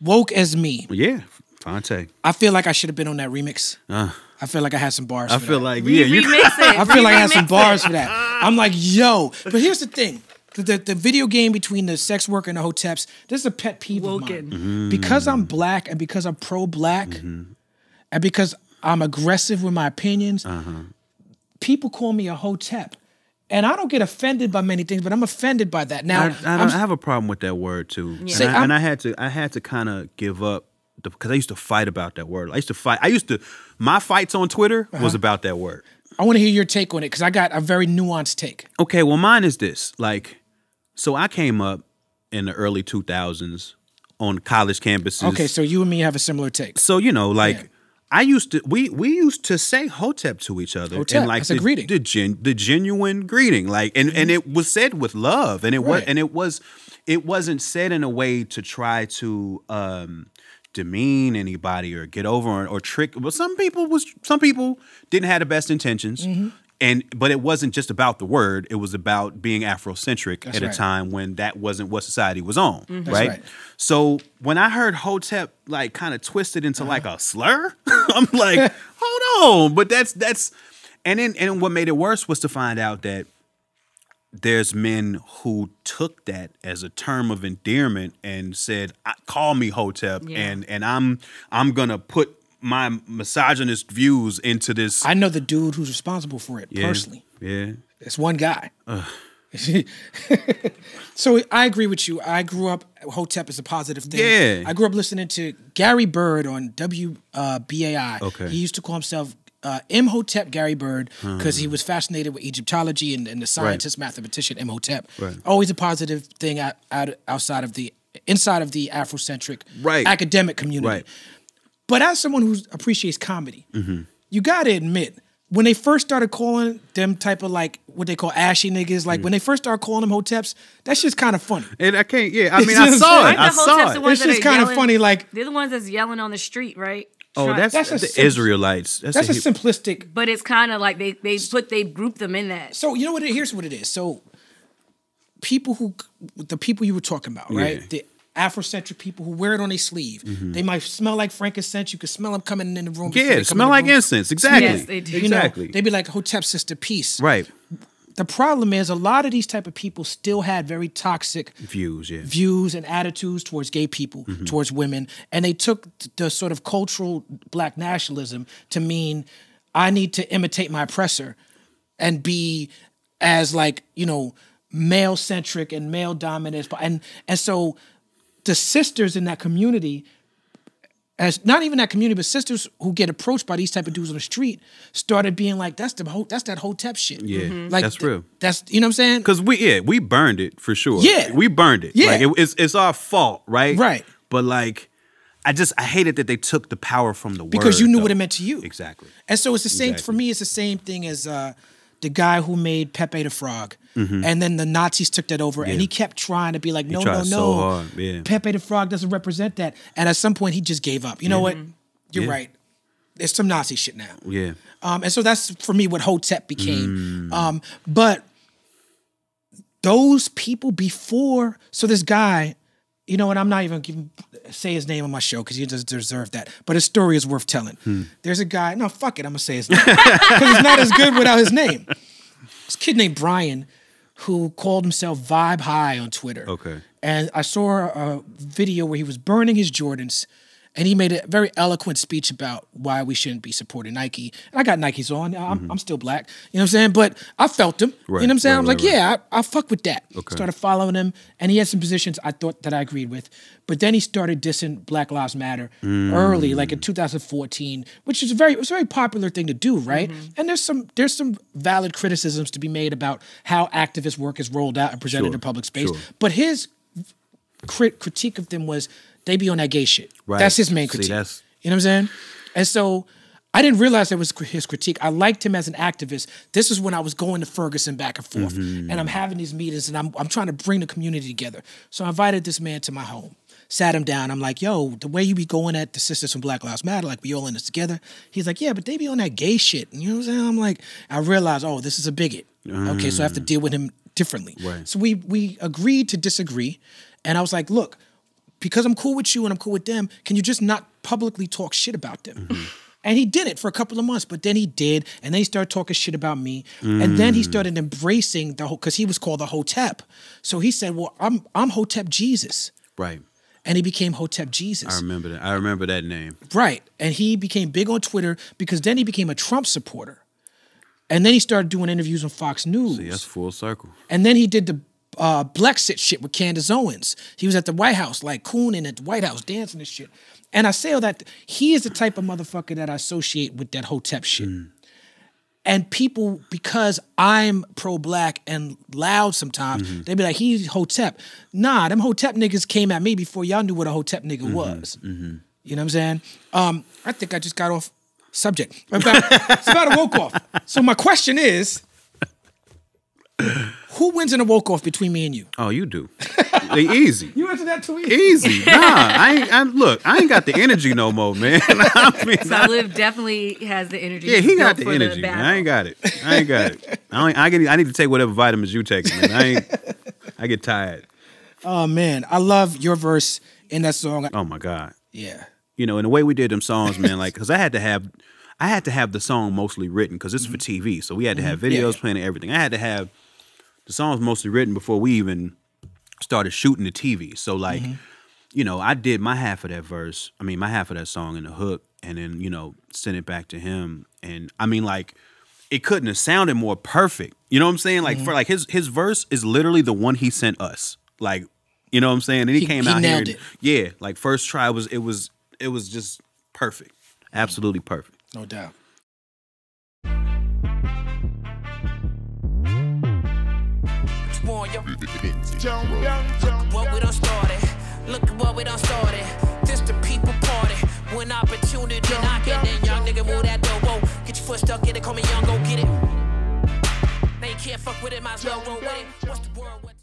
Woke as me. Yeah, Fonte. I feel like I should have been on that remix. Uh, I feel like I had some bars. I for feel that. like yeah, you. remix it. I feel like I had some bars for that. I'm like, yo. But here's the thing. The, the, the video game between the sex worker and the hoteps, this is a pet peeve of mine. Mm-hmm. Because I'm black and because I'm pro-black and because I'm aggressive with my opinions, Uh-huh. people call me a hotep. And I don't get offended by many things, but I'm offended by that. Now, I, I, I'm- don't- I have a problem with that word too, and, See, I, I'm- and I had to I had to kind of give up because I used to fight about that word. I used to fight. I used to my fights on Twitter Uh-huh. was about that word. I want to hear your take on it because I got a very nuanced take. Okay, well, mine is this. Like, so I came up in the early 2000s on college campuses. Okay, so you and me have a similar take. so you know, like. Yeah. I used to we we used to say hotep to each other Hotep, and like the, greeting. the gen, the genuine greeting like and and it was said with love and it was Mm-hmm. Right. and it was it wasn't said in a way to try to um demean anybody or get over or, or trick but some people was some people didn't have the best intentions Mm-hmm. And but it wasn't just about the word it was about being afrocentric at right. a time when that wasn't what society was on right? right. so when i heard hotep like kind of twisted into like Uh-huh. a slur i'm like hold on but that's that's and then and what made it worse was to find out that there's men who took that as a term of endearment and said call me hotep Yeah. and and i'm i'm gonna put my misogynist views into this I know the dude who's responsible for it Yeah, personally. yeah It's one guy. so I agree with you. I grew up Hotep is a positive thing. Yeah. I grew up listening to Gary Byrd on WBAI. Okay. He used to call himself uh, Imhotep Gary Byrd because he was fascinated with Egyptology and, and the scientist, mathematician Imhotep. Right. Always a positive thing out, out outside of the inside of the Afrocentric Right. academic community. Right. But as someone who appreciates comedy, Mm-hmm. you gotta admit, when they first started calling them type of like what they call ashy niggas, Mm. like when they first started calling them hoteps, that's just kind of funny. and i can't yeah i mean i saw it i saw it It's just kind of yelling- funny, like They're the ones that's yelling on the street, right? oh Try- that's, That's a the sim- israelites that's, that's a He- simplistic. But it's kind of like they they put they group them in that. So you know what? It, here's what it is. So people who the people you were talking about, right? Yeah. The Afrocentric people who wear it on their sleeve. They might smell like frankincense. You could smell them coming in the room. Mm-hmm. yeah they it come smell like incense exactly Yes, they do. You know, exactly they'd be like Hotep sister peace. right The problem is a lot of these type of people still had very toxic views yeah views and attitudes towards gay people, Mm-hmm. towards women, and they took the sort of cultural black nationalism to mean I need to imitate my oppressor and be as like you know male centric and male dominant, and and so the sisters in that community. As not even that community, but sisters who get approached by these type of dudes on the street started being like, "That's the ho- that's that whole hotep shit." Yeah, like that's th- real. That's you know what I'm saying? Because we yeah we burned it for sure. Yeah. we burned it. Yeah. like it, it's it's our fault, right? Right. But like, I just I hated that they took the power from the word because you knew what it meant to you. Exactly. And so it's the same for me. It's the same thing as uh, the guy who made Pepe the Frog, and then the Nazis took that over, and he kept trying to be like, no, no, no, so hard, yeah. Pepe the Frog doesn't represent that. And at some point, he just gave up. You know what? You're Yeah. right. There's some Nazi shit now. Yeah. Um, and so that's for me what Hotep became. Mm. Um, but those people before, so this guy, you know, and I'm not even giving say his name on my show because he doesn't deserve that. But his story is worth telling. Hmm. There's a guy. No, fuck it. I'm gonna say his name because it's not as good without his name. This kid named Brian, who called himself Vibe High on Twitter. Okay. And I saw a video where he was burning his Jordans. And he made a very eloquent speech about why we shouldn't be supporting Nike. And I got Nikes on. I'm, I'm still black. You know what I'm saying? But I felt him. Mm-hmm. Right, You know what I'm saying? right, I was like, right, right. yeah, I, I fuck with that. Okay. Started following him. And he had some positions I thought that I agreed with. But then he started dissing Black Lives Matter Mm. early, like in 2014, which is a very it was a very popular thing to do, right? And there's some there's some valid criticisms to be made about how activist work is rolled out and presented Sure, in public space. sure. But his crit- critique of them was they be on that gay shit. Right. That's his main See, critique. that's- you know what I'm saying? And so I didn't realize that was his critique. I liked him as an activist. This is when I was going to Ferguson back and forth, Mm-hmm. and I'm having these meetings, and I'm I'm trying to bring the community together. So I invited this man to my home, sat him down. I'm like, "Yo, the way you be going at the sisters from Black Lives Matter, like we all in this together." He's like, "Yeah, but they be on that gay shit." And you know what I'm saying? I'm like, I realized, oh, this is a bigot. Okay, so I have to deal with him differently. Right. So we we agreed to disagree, and I was like, "Look." Because I'm cool with you and I'm cool with them, can you just not publicly talk shit about them? Mm-hmm. And he did it for a couple of months, but then he did, and then he started talking shit about me, and then he mm. started embracing the whole because he was called the Hotep. So he said, "Well, I'm I'm Hotep Jesus," Right. and he became Hotep Jesus. I remember that. I remember that name. Right. And he became big on Twitter because then he became a Trump supporter. And then he started doing interviews on Fox News. See, that's full circle. And then he did the uh, Blexit shit with Candace Owens. He was at the White House, like cooning at the White House, dancing and shit. And I say all that, he is the type of motherfucker that I associate with that Hotep shit. And people, because I'm pro black and loud sometimes, they be like, he's Hotep. Nah, them Hotep niggas came at me before y'all knew what a Hotep nigga was. You know what I'm saying? Um, I think I just got off subject. About, it's about a woke off. So my question is, who wins in a woke off between me and you? Oh, you do. they easy. You answered that too Easy. Nah, I ain't. I, look, I ain't got the energy no more, man. I mean, I- Talib definitely has the energy. yeah, he got the for energy. man. I ain't got it. I ain't got it. I, ain't, I, get, I need to take whatever vitamins you take, man. I ain't. I get tired. Oh man, I love your verse in that song. Oh my god. Yeah. You know, in the way we did them songs, man, like, cause I had to have, I had to have the song mostly written because it's for TV, so we had to have Mm-hmm. Yeah, videos yeah. playing and everything. I had to have the songs mostly written before we even started shooting the TV. So like, Mm-hmm. you know, I did my half of that verse. I mean, my half of that song in the hook, and then you know, sent it back to him. And I mean, like, it couldn't have sounded more perfect. You know what I'm saying? Like Mm-hmm. for like his his verse is literally the one he sent us. Like, you know what I'm saying? And he, He- came he out here. and- it. yeah, like first try was it was it was just perfect, absolutely perfect. No doubt. What we done started. Look at what we done started. This the people party. When opportunity knocking, then young nigga move that door. Whoa, get your foot stuck in it, call me young, go get it. Now you can't fuck with it, might as well roll with it.